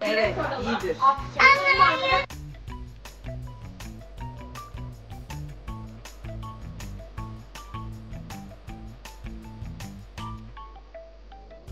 Evet, iyidir. Anne.